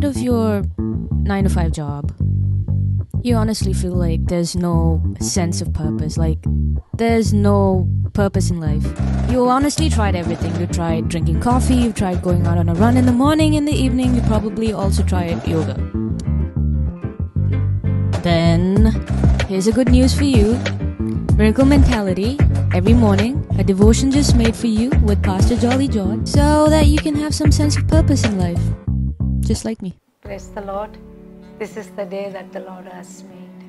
Tired of your 9 to 5 job? You honestly feel like there's no sense of purpose, like there's no purpose in life. You honestly tried everything. You tried drinking coffee, you tried going out on a run in the morning, in the evening, you probably also tried yoga. Then, here's a good news for you Miracle Mentality, every morning, a devotion just made for you with Pastor Jolly George so that you can have some sense of purpose in life, just like me. Praise the Lord. This is the day that the Lord has made.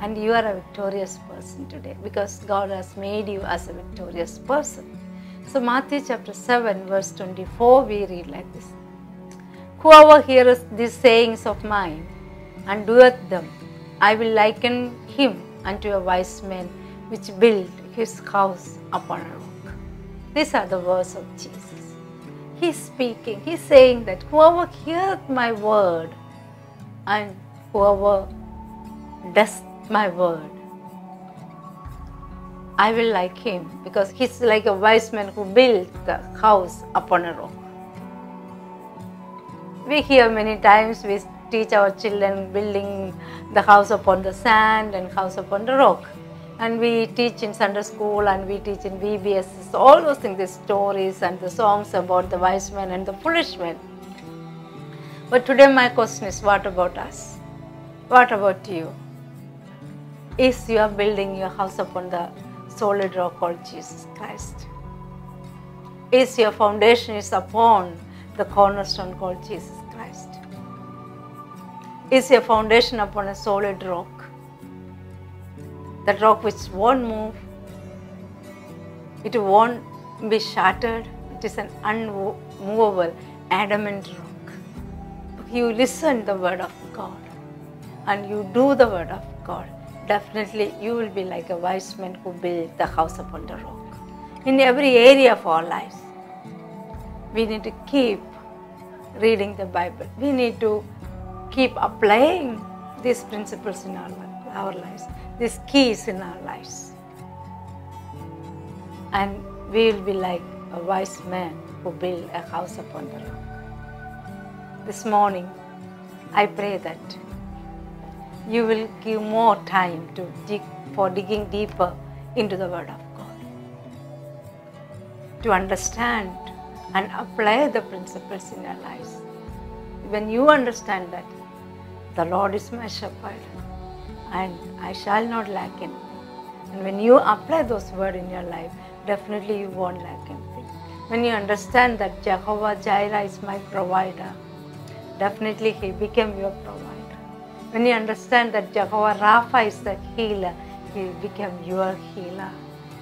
And you are a victorious person today because God has made you as a victorious person. So, Matthew chapter 7, verse 24, we read like this Whoever heareth these sayings of mine and doeth them, I will liken him unto a wise man which built his house upon a rock. These are the words of Jesus. He's speaking, he's saying that whoever heareth my word and whoever does my word, I will like him because he's like a wise man who built the house upon a rock. We hear many times we teach our children building the house upon the sand and house upon the rock. And we teach in Sunday school and we teach in VBS, all those things, the stories and the songs about the wise men and the foolish men. But today my question is what about us? What about you? Is you are building your house upon the solid rock called Jesus Christ? Is your foundation is upon the cornerstone called Jesus Christ? Is your foundation upon a solid rock? That rock which won't move, it won't be shattered, it is an unmovable, adamant rock. You listen the word of God and you do the word of God, definitely you will be like a wise man who built the house upon the rock. In every area of our lives, we need to keep reading the Bible. We need to keep applying these principles in our, our lives, This key is in our lives. And we will be like a wise man who built a house upon the rock. This morning, I pray that you will give more time to dig, for digging deeper into the Word of God, to understand and apply the principles in your lives. When you understand that the Lord is my shepherd and I shall not lack anything. And when you apply those words in your life, definitely you won't lack anything. When you understand that Jehovah Jireh is my provider, definitely He became your provider. When you understand that Jehovah Rapha is the healer, He became your healer.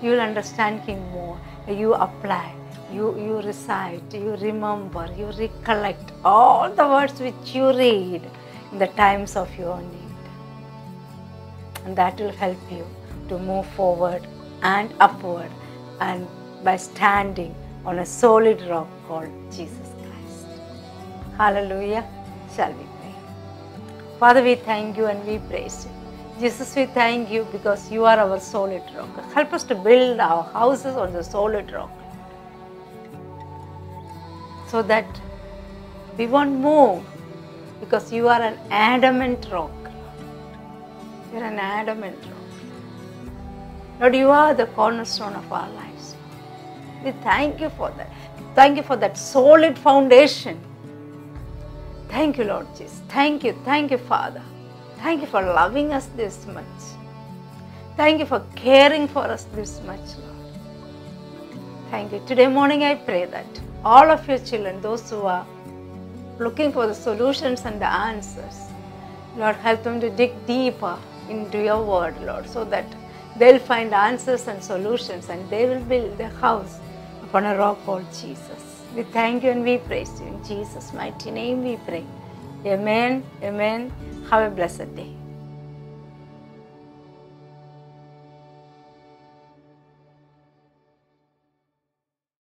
You will understand Him more. You apply, you, you recite, you remember, you recollect all the words which you read in the times of your need. And that will help you to move forward and upward and by standing on a solid rock called Jesus Christ. Hallelujah. Shall we pray? Father, we thank you and we praise you. Jesus, we thank you because you are our solid rock. Help us to build our houses on the solid rock so that we won't move because you are an adamant rock. You're an adamant rock. Lord, you are the cornerstone of our lives. We thank you for that. Thank you for that solid foundation. Thank you, Lord Jesus. Thank you. Thank you, Father. Thank you for loving us this much. Thank you for caring for us this much, Lord. Thank you. Today morning I pray that all of your children, those who are looking for the solutions and the answers, Lord, help them to dig deeper into your word, Lord, so that they'll find answers and solutions and they will build their house upon a rock called Jesus. We thank you and we praise you. In Jesus' mighty name we pray. Amen. Amen. Have a blessed day.